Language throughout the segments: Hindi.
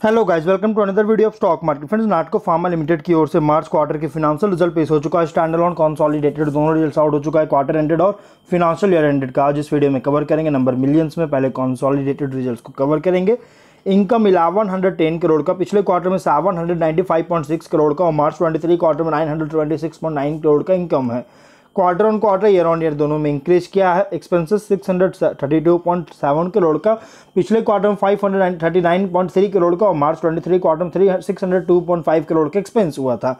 Hello guys welcome to another video of stock market friends Natco Pharma Limited की ओर से मार्च क्वार्टर के फिनांशियल रिज़ल्ट पेश हो चुका है। स्टैंड ऑन कॉन्सॉलिडेटेड दोनों रिज़ल्ट आउट हो चुका है क्वार्टर एंडेड और फिनांशियल ईयर एंडेड का। आज इस वीडियो में कवर करेंगे नंबर मिलियंस में। पहले कॉन्सॉलिडेटेड रिज़ल्ट को कवर करेंगे। Income eleven hundred ten crore का। पिछले क्वार्टर में seven hundred ninety five point six crore का और मार्च ट्वेंटी थ्री क्वार्टर में nine hundred twenty six point nine crore का इनकम है। Quarter on quarter year on year दोनों में इंक्रीज किया है। एक्सपेंसेस 632.7 करोड़ का। पिछले क्वार्टर में 539.3 करोड़ का और मार्च 23 क्वार्टर में थ्री सिक्स करोड़ का एक्सपेंस हुआ था।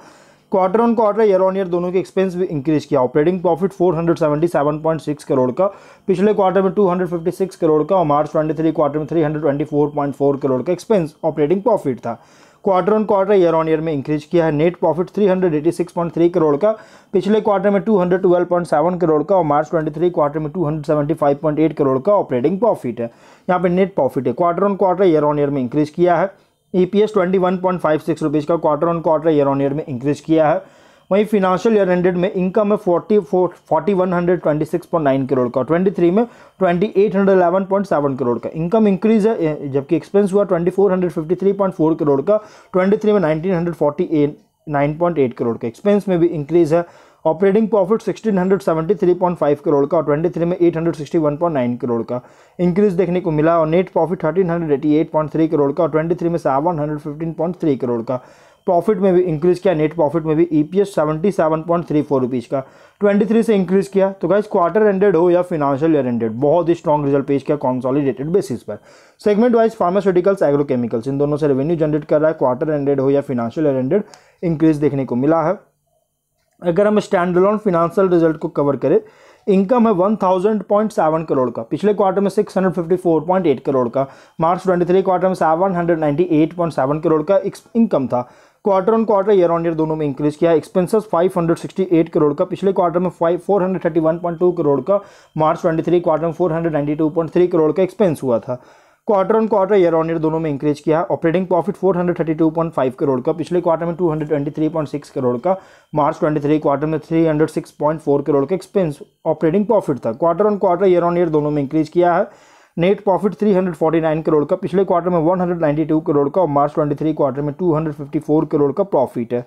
Quarter on quarter year on year दोनों के एक्सपेंस भी इंक्रीज किया। ऑपरेटिंग प्रॉफिट 477.6 करोड़ का। पिछले क्वार्टर में 256 करोड़ का और मार्च 23 क्वार्टर में 324.4 करोड़ का एक्सपेंस ऑपरेटिंग प्रॉफिट था। Quarter on quarter year on year में इंक्रीज किया है। नेट प्रॉफिट 386.3 करोड़ का। पिछले क्वार्टर में 212.7 करोड़ का और मार्च 23 क्वार्टर में 275.8 करोड़ का ऑपरेटिंग प्रॉफिट है। यहाँ पे नेट प्रॉफिट है। Quarter on quarter year on year में इंक्रीज किया है। EPS twenty one point five six rupees का quarter on quarter year on year में इंक्रीज किया है। वहीं फिनेंशियल ईयर एंडेड में इनकम है forty four forty one hundred twenty six point nine crore का ट्वेंटी थ्री में twenty eight hundred eleven point seven crore का। इनकम इंक्रीज है जबकि एक्सपेंस हुआ twenty four hundred fifty three point four crore का ट्वेंटी थ्री में nineteen hundred forty eight nine point eight crore का। एक्सपेंस में भी इंक्रीज है। ऑपरेटिंग प्रॉफिट 1673.5 करोड़ का और 23 में 861.9 करोड़ का। इंक्रीज देखने को मिला और नेट प्रॉफिट 1388.3 करोड़ का और 23 में 715.3 करोड़ का। प्रॉफिट में भी इंक्रीज किया नेट प्रॉफिट में भी EPS seventy seven point three four rupees का। ट्वेंटी थ्री से इंक्रीज किया। तो गाइस क्वार्टर एंडेड हो या फिनेंशियल ईयर एंडेड बहुत ही स्ट्रॉन्ग रिज़ल्ट पेश किया कॉन्सॉलिडेटेड बेसिस पर। सेगमेंट वाइज फार्मास्यूटिकल्स एग्रोकेमिकल्स इन दोनों से रेवेन्यू जनरेट कर रहा है। क्वार्टर एंडेड हो या फिनेंशियल ईयर एंडेड इंक्रीज देखने को मिला है। अगर हम स्टैंड अलोन फिनेंशियल रिज़ल्ट को कवर करें इनकम है one thousand point seven crore का। पिछले क्वार्टर में six hundred fifty four point eight crore का। मार्च ट्वेंटी थ्री क्वार्टर में seven hundred ninety eight point seven crore का इनकम था। Quarter on quarter year on year दोनों में इंक्रीज किया। एक्सपेंसेस 568 करोड़ का। पिछले क्वार्टर में 431.2 करोड़ का। मार्च 23 क्वार्टर में 492.3 करोड़ का एक्सपेंस हुआ था। Quarter on quarter year on year दोनों में इंक्रीज किया। ऑपरेटिंग प्रॉफिट 432.5 करोड़ का। पिछले क्वार्टर में 223.6 करोड़ का। मार्च 23 क्वार्टर में 306.4 करोड़ का एक्सपेंस ऑपरेटिंग प्रॉफिट था। Quarter on quarter year on year दोनों में इंक्रीज किया है। नेट प्रॉफिट 349 करोड़ का पिछले क्वार्टर में 192 करोड़ का और मार्च 23 क्वार्टर में 254 करोड़ का प्रॉफिट है।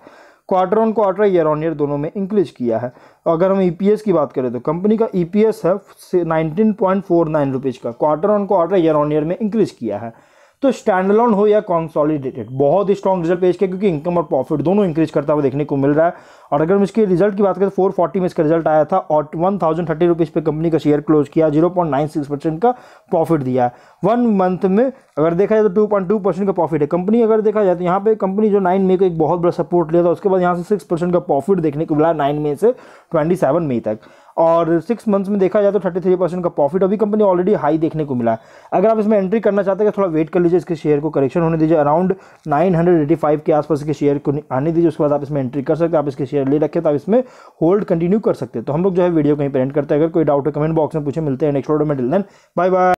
Quarter on quarter year on year दोनों में इंक्रीज किया है। अगर हम ईपीएस की बात करें तो कंपनी का ईपीएस है nineteen point four nine rupees का। Quarter on quarter year on year में इंक्रीज किया है। तो स्टैंड अलोन हो या कॉन्सॉलिडेटेड बहुत ही स्ट्रॉन्ग रिज़ल्ट पेश किया क्योंकि इनकम और प्रॉफिट दोनों इंक्रीज करता हुआ देखने को मिल रहा है। और अगर हम इसके रिज़ल्ट की बात करें तो फोर फोर्टी में इसका रिज़ल्ट आया था और वन थाउज़ेंड थर्टी रुपीज़ पे कंपनी का शेयर क्लोज किया zero point nine six percent का प्रॉफिट दिया है। वन मंथ में अगर देखा जाए तो टू पॉइंट टू परसेंट का प्रॉफिट है। कंपनी अगर देखा जाए तो यहाँ पे कंपनी जो नाइन मई को एक बहुत बड़ा सपोर्ट लिया था, उसके बाद यहाँ से सिक्स परसेंट का प्रॉफिट देखने को मिला नाइन मई से ट्वेंटी सेवन मई तक। और सिक्स मंथ्स में देखा जाए तो थर्टी थ्री परसेंट का प्रॉफिट अभी कंपनी ऑलरेडी हाई देखने को मिला है। अगर आप इसमें एंट्री करना चाहते हैं थोड़ा वेट कर लीजिए, इसके शेयर को करेक्शन होने दीजिए। Around nine hundred eighty five के आसपास के शेयर को आने दीजिए, उसके बाद आप इसमें एंट्री कर सकते हैं, आप इसके शेयर ले रखें तो आप इसमें होल्ड कंटिन्यू कर सकते हैं। तो हम लोग जो है वीडियो कहीं पर एंड करते हैं। अगर कोई डाउट है कमेंट बॉक्स में पूछे, मिलते हैं नेक्स्ट ऑर्डर में। Till then bye bye